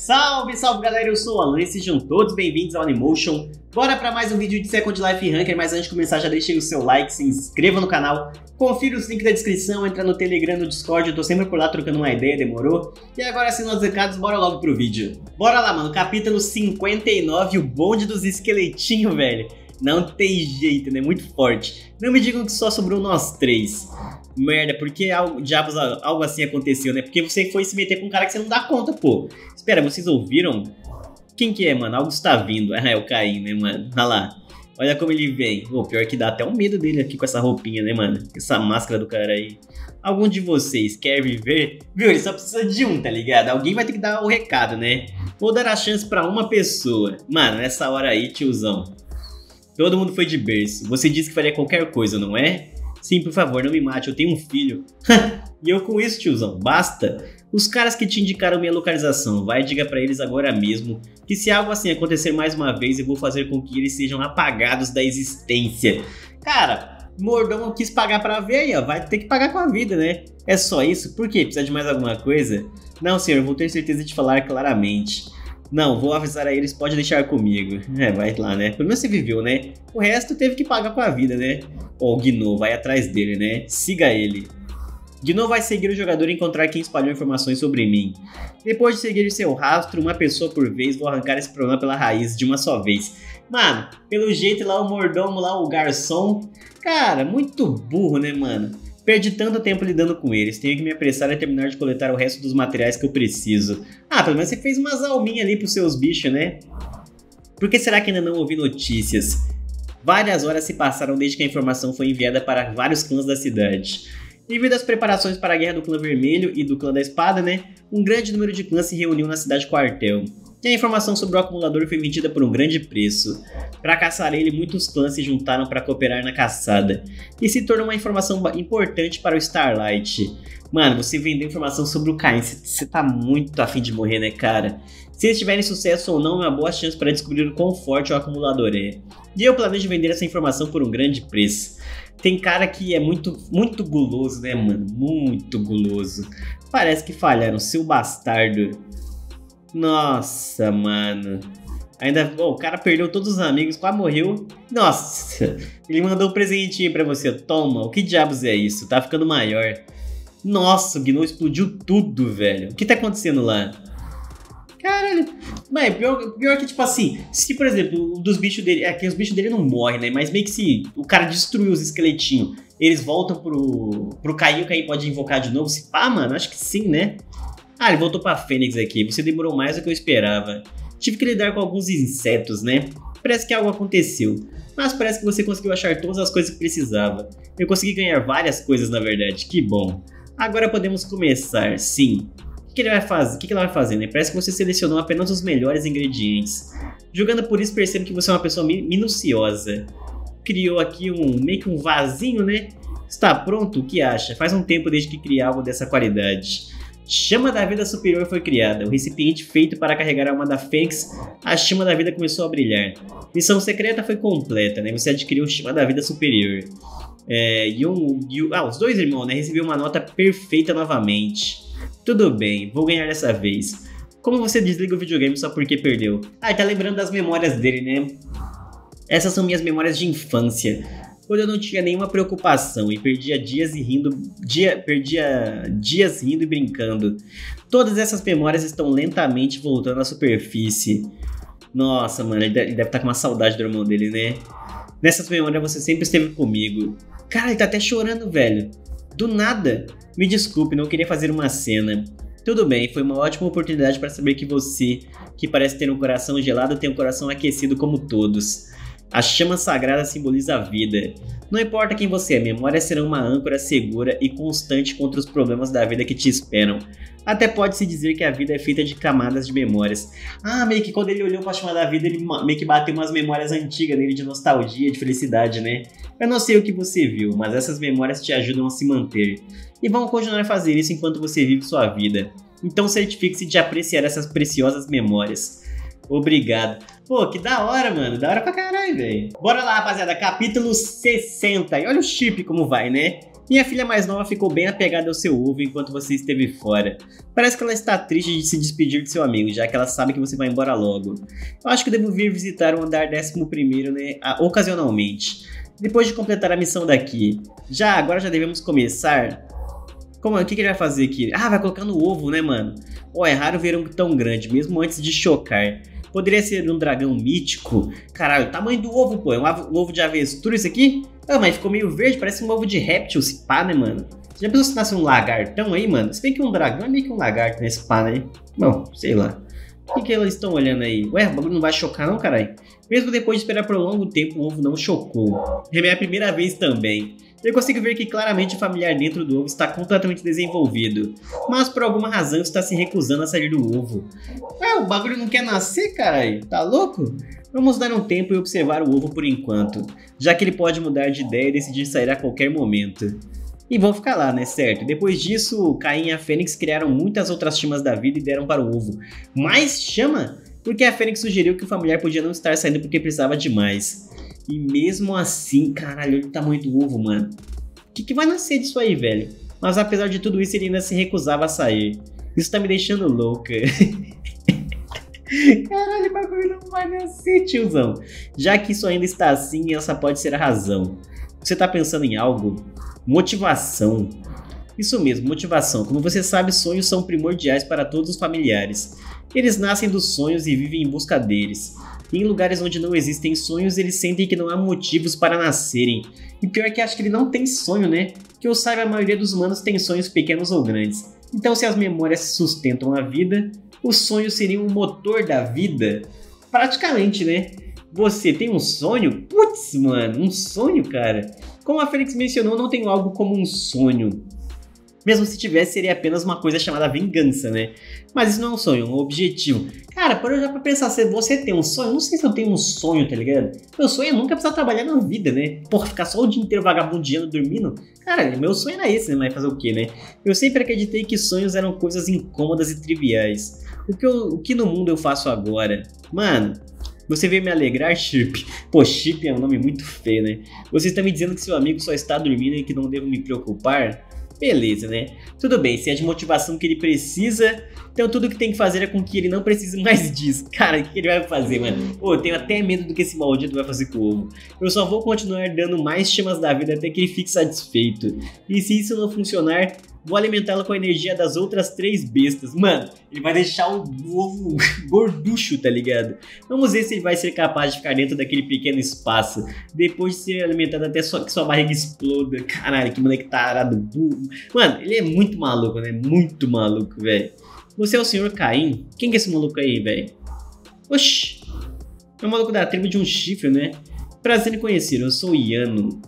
Salve, salve galera, eu sou o Alan e sejam todos bem-vindos ao Animotion. Bora para mais um vídeo de Second Life Ranker, mas antes de começar já deixe o seu like, se inscreva no canal, confira os links da descrição, entra no Telegram, no Discord, eu tô sempre por lá trocando uma ideia, demorou? E agora sem os recados, bora logo pro vídeo. Bora lá, mano, capítulo 59, o bonde dos esqueletinhos, velho. Não tem jeito, né? Muito forte. Não me digam que só sobrou nós três. Merda, porque algo, diabos algo assim aconteceu, né? Porque você foi se meter com um cara que você não dá conta, pô. Espera, vocês ouviram? Quem que é, mano? Algo está vindo. Ah, é o Caim, né, mano? Olha lá. Olha como ele vem. Pô, pior que dá até um medo dele aqui com essa roupinha, né, mano? Essa máscara do cara aí. Algum de vocês quer viver? Viu? Ele só precisa de um, tá ligado? Alguém vai ter que dar o recado, né? Vou dar a chance para uma pessoa. Mano, nessa hora aí, tiozão. Todo mundo foi de berço. Você disse que faria qualquer coisa, não é? Sim, por favor, não me mate, eu tenho um filho. e eu com isso, tiozão, basta. Os caras que te indicaram minha localização, vai e diga para eles agora mesmo que se algo assim acontecer mais uma vez, eu vou fazer com que eles sejam apagados da existência. Cara, Mordomo quis pagar pra ver aí, ó, vai ter que pagar com a vida, né? É só isso? Por quê? Precisa de mais alguma coisa? Não, senhor, vou ter certeza de falar claramente. Não, vou avisar a eles, pode deixar comigo. É, vai lá, né? Pelo menos você viveu, né? O resto teve que pagar com a vida, né? Ó, o Gno, vai atrás dele, né? Siga ele. Gno vai seguir o jogador e encontrar quem espalhou informações sobre mim. Depois de seguir seu rastro, uma pessoa por vez, vou arrancar esse problema pela raiz de uma só vez. Mano, pelo jeito lá o mordomo lá, o garçom, cara, muito burro, né, mano? Perdi tanto tempo lidando com eles, tenho que me apressar a terminar de coletar o resto dos materiais que eu preciso. Ah, pelo menos você fez umas alminhas ali pros seus bichos, né? Por que será que ainda não ouvi notícias? Várias horas se passaram desde que a informação foi enviada para vários clãs da cidade. Devido às preparações para a guerra do clã vermelho e do clã da espada, né? Um grande número de clãs se reuniu na cidade quartel e a informação sobre o acumulador foi vendida por um grande preço. Para caçar ele, muitos clãs se juntaram para cooperar na caçada, e se tornou uma informação importante para o Starlight. Mano, você vendeu informação sobre o Caim, você tá muito afim de morrer, né, cara? Se eles tiverem sucesso ou não, é uma boa chance para descobrir o quão forte o acumulador é. E eu planejo vender essa informação por um grande preço. Tem cara que é muito, muito guloso, né, mano? Muito guloso. Parece que falharam, seu bastardo. Nossa, mano. Ainda, oh, o cara perdeu todos os amigos, quase morreu. Nossa, ele mandou um presentinho pra você. Toma, o que diabos é isso? Tá ficando maior. Nossa, o Gnou explodiu tudo, velho. O que tá acontecendo lá? Caralho. Mas pior, pior que, tipo assim, se, por exemplo, um dos bichos dele. É que os bichos dele não morrem, né? Mas meio que se o cara destruiu os esqueletinhos, eles voltam pro, pro Caim, o Caim pode invocar de novo. Se pá, mano, acho que sim, né? Ah, ele voltou pra Fênix aqui. Você demorou mais do que eu esperava. Tive que lidar com alguns insetos, né? Parece que algo aconteceu. Mas parece que você conseguiu achar todas as coisas que precisava. Eu consegui ganhar várias coisas, na verdade. Que bom. Agora podemos começar, sim. O que ele vai fazer? O que ela vai fazer, né? Parece que você selecionou apenas os melhores ingredientes. Jogando por isso, percebo que você é uma pessoa minuciosa. Criou aqui um meio que um vasinho, né? Está pronto? O que acha? Faz um tempo desde que criei algo dessa qualidade. Chama da Vida Superior foi criada. O recipiente feito para carregar a alma da Fênix, a Chama da Vida começou a brilhar. Missão secreta foi completa, né? Você adquiriu Chama da Vida Superior. É, e um, ah, os dois irmãos, né? Receberam uma nota perfeita novamente. Tudo bem, vou ganhar dessa vez. Como você desliga o videogame só porque perdeu? Ah, tá lembrando das memórias dele, né? Essas são minhas memórias de infância quando eu não tinha nenhuma preocupação e perdia dias e rindo, dia, perdia dias rindo e brincando. Todas essas memórias estão lentamente voltando à superfície. Nossa, mano, ele deve, estar tá com uma saudade do irmão dele, né? Nessas memórias você sempre esteve comigo. Cara, ele tá até chorando, velho. Do nada. Me desculpe, não queria fazer uma cena. Tudo bem, foi uma ótima oportunidade para saber que você, que parece ter um coração gelado, tem um coração aquecido como todos. A chama sagrada simboliza a vida. Não importa quem você é, memórias serão uma âncora segura e constante contra os problemas da vida que te esperam. Até pode-se dizer que a vida é feita de camadas de memórias. Ah, meio que quando ele olhou pra chama da vida, ele meio que bateu umas memórias antigas nele de nostalgia, de felicidade, né? Eu não sei o que você viu, mas essas memórias te ajudam a se manter. E vão continuar a fazer isso enquanto você vive sua vida. Então certifique-se de apreciar essas preciosas memórias. Obrigado. Pô, que da hora, mano. Da hora pra caralho, velho. Bora lá, rapaziada. Capítulo 60. E olha o chip como vai, né? Minha filha mais nova ficou bem apegada ao seu ovo enquanto você esteve fora. Parece que ela está triste de se despedir de seu amigo, já que ela sabe que você vai embora logo. Eu acho que devo vir visitar o andar 11 primeiro, né, ocasionalmente. Depois de completar a missão daqui. Já, agora já devemos começar. Como, o que, que ele vai fazer aqui? Ah, vai colocar no ovo, né, mano? Oh, é raro ver um tão grande, mesmo antes de chocar. Poderia ser um dragão mítico. Caralho, o tamanho do ovo, pô. É um, ovo de avestruz aqui? Ah, mas ficou meio verde, parece um ovo de réptil, se pá, né, mano? Já pensou se nasce um lagartão aí, mano? Se bem que um dragão é meio que um lagarto nesse pá, né? Bom, sei lá. O que, que elas estão olhando aí? Ué, o bagulho não vai chocar não, caralho? Mesmo depois de esperar por um longo tempo, o ovo não chocou. É minha primeira vez também. Eu consigo ver que claramente o familiar dentro do ovo está completamente desenvolvido, mas por alguma razão está se recusando a sair do ovo. Ué, o bagulho não quer nascer, caralho? Tá louco? Vamos dar um tempo e observar o ovo por enquanto, já que ele pode mudar de ideia e decidir sair a qualquer momento. E vão ficar lá, né, certo? Depois disso, Caim e a Fênix criaram muitas outras chamas da vida e deram para o ovo. Mais chama? Porque a Fênix sugeriu que o familiar podia não estar saindo porque precisava de mais. E mesmo assim, caralho, olha o tamanho do ovo, mano. O que, que vai nascer disso aí, velho? Mas apesar de tudo isso, ele ainda se recusava a sair. Isso tá me deixando louca. Caralho, o bagulho não vai nascer, tiozão. Já que isso ainda está assim, essa pode ser a razão. Você tá pensando em algo? Motivação. Isso mesmo, motivação. Como você sabe, sonhos são primordiais para todos os familiares. Eles nascem dos sonhos e vivem em busca deles. E em lugares onde não existem sonhos, eles sentem que não há motivos para nascerem. E pior é que acho que ele não tem sonho, né? Que eu saiba, a maioria dos humanos tem sonhos pequenos ou grandes. Então, se as memórias sustentam a vida, os sonhos seriam o motor da vida? Praticamente, né? Você tem um sonho? Putz, mano, um sonho, cara. Como a Fênix mencionou, não tenho algo como um sonho. Mesmo se tivesse, seria apenas uma coisa chamada vingança, né? Mas isso não é um sonho, é um objetivo. Cara, por eu já pensar, se você tem um sonho, não sei se eu tenho um sonho, tá ligado? Meu sonho é nunca precisar trabalhar na vida, né? Porra, ficar só o dia inteiro vagabundeando, dormindo. Cara, meu sonho era esse, né? Mas fazer o quê, né? Eu sempre acreditei que sonhos eram coisas incômodas e triviais. O que, eu, o que no mundo eu faço agora? Mano, você veio me alegrar, Chip? Pô, Chip é um nome muito feio, né? Você está me dizendo que seu amigo só está dormindo e que não devo me preocupar? Beleza, né? Tudo bem, se é de motivação que ele precisa, então tudo que tem que fazer é com que ele não precise mais disso. Cara, o que ele vai fazer, mano? Pô, eu tenho até medo do que esse maldito vai fazer com o ovo. Eu só vou continuar dando mais chamas da vida até que ele fique satisfeito. E se isso não funcionar, Vou alimentá-lo com a energia das outras três bestas. Mano, ele vai deixar o ovo gorducho, tá ligado? Vamos ver se ele vai ser capaz de ficar dentro daquele pequeno espaço. Depois de ser alimentado até que sua barriga exploda. Caralho, que moleque tarado, burro. Mano, ele é muito maluco, né? Muito maluco, velho. Você é o senhor Caim? Quem que é esse maluco aí, velho? Oxi. É o maluco da tribo de um chifre, né? Prazer em conhecer, eu sou Iano.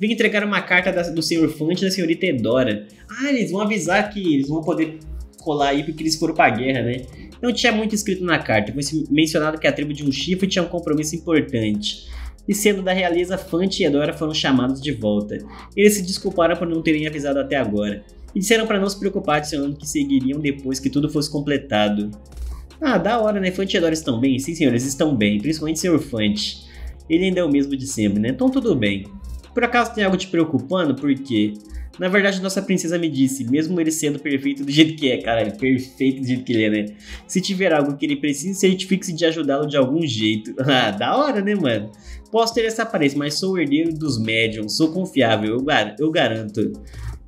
Vim entregar uma carta da, do senhor Fante e da senhorita Edora. Ah, eles vão avisar que eles vão poder colar aí porque eles foram pra guerra, né? Não tinha muito escrito na carta, foi mencionado que a tribo de um chifre tinha um compromisso importante. E sendo da realeza, Fante e Edora foram chamados de volta. Eles se desculparam por não terem avisado até agora. E disseram para não se preocupar, adicionando que seguiriam depois que tudo fosse completado. Ah, da hora, né? Fante e Edora estão bem? Sim, senhores, estão bem, principalmente o senhor Fante. Ele ainda é o mesmo de sempre, né? Então tudo bem. Por acaso tem algo te preocupando? Porque, na verdade, nossa princesa me disse, mesmo ele sendo perfeito do jeito que é, cara, ele é perfeito do jeito que ele é, né? Se tiver algo que ele precise, certifique-se de ajudá-lo de algum jeito. Ah, da hora, né, mano? Posso ter essa aparência, mas sou herdeiro dos médiums, sou confiável, eu, gar eu garanto.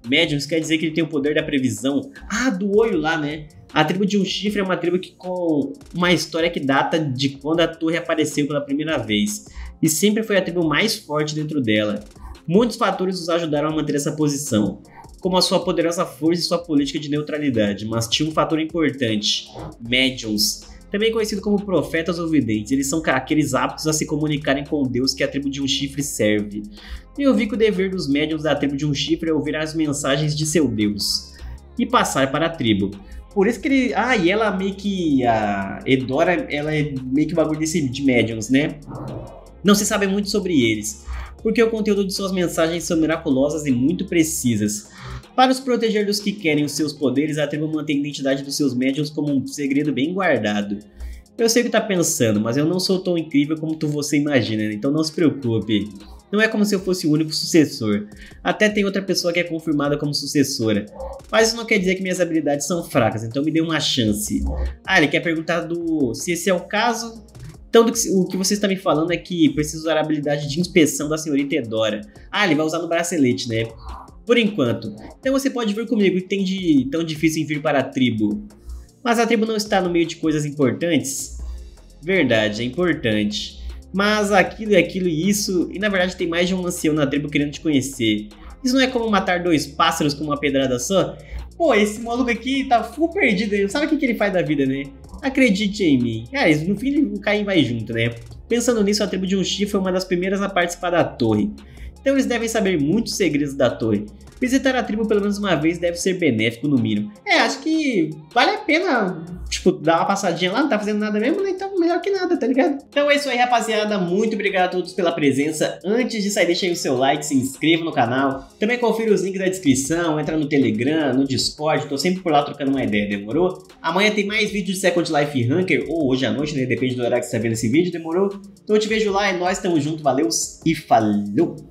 Médiums quer dizer que ele tem o poder da previsão. Ah, do olho lá, né? A tribo de um chifre é uma tribo que com uma história que data de quando a torre apareceu pela primeira vez e sempre foi a tribo mais forte dentro dela. Muitos fatores os ajudaram a manter essa posição, como a sua poderosa força e sua política de neutralidade, mas tinha um fator importante: médiums. Também conhecido como profetas ou videntes, eles são aqueles aptos a se comunicarem com Deus que a tribo de um chifre serve. E eu vi que o dever dos médiums da tribo de um chifre é ouvir as mensagens de seu Deus e passar para a tribo. Por isso que ele. Ah, e ela meio que. A Edora, ela é meio que o bagulho desse, de médiums, né? Não se sabe muito sobre eles, porque o conteúdo de suas mensagens são miraculosas e muito precisas. Para os proteger dos que querem os seus poderes, a tribo mantém a identidade dos seus médiums como um segredo bem guardado. Eu sei o que tá pensando, mas eu não sou tão incrível como tu você imagina, então não se preocupe. Não é como se eu fosse o único sucessor. Até tem outra pessoa que é confirmada como sucessora. Mas isso não quer dizer que minhas habilidades são fracas, então me dê uma chance. Ah, ele quer perguntar do se esse é o caso. Então, que, o que você está me falando é que precisa usar a habilidade de inspeção da senhorita Edora. Ah, ele vai usar no bracelete, né? Por enquanto. Então você pode vir comigo, que tem de tão difícil em vir para a tribo. Mas a tribo não está no meio de coisas importantes? Verdade, é importante. Mas aquilo e aquilo e isso, e na verdade tem mais de um ancião na tribo querendo te conhecer. Isso não é como matar dois pássaros com uma pedrada só? Pô, esse maluco aqui tá full perdido, ele não sabe o que, que ele faz da vida, né? Acredite em mim. É, no fim o Caim vai junto, né? Pensando nisso, a tribo de Unchi foi uma das primeiras a participar da torre. Então eles devem saber muitos segredos da torre. Visitar a tribo pelo menos uma vez deve ser benéfico no mínimo. É, acho que vale a pena, tipo, dar uma passadinha lá, não tá fazendo nada mesmo, né? Então melhor que nada, tá ligado? Então é isso aí, rapaziada. Muito obrigado a todos pela presença. Antes de sair, deixa aí o seu like, se inscreva no canal. Também confira os links da descrição, entra no Telegram, no Discord, tô sempre por lá trocando uma ideia, demorou? Amanhã tem mais vídeo de Second Life Ranker, ou hoje à noite, né? Depende do horário que você tá vendo esse vídeo, demorou? Então eu te vejo lá e nós estamos juntos, valeu e falou!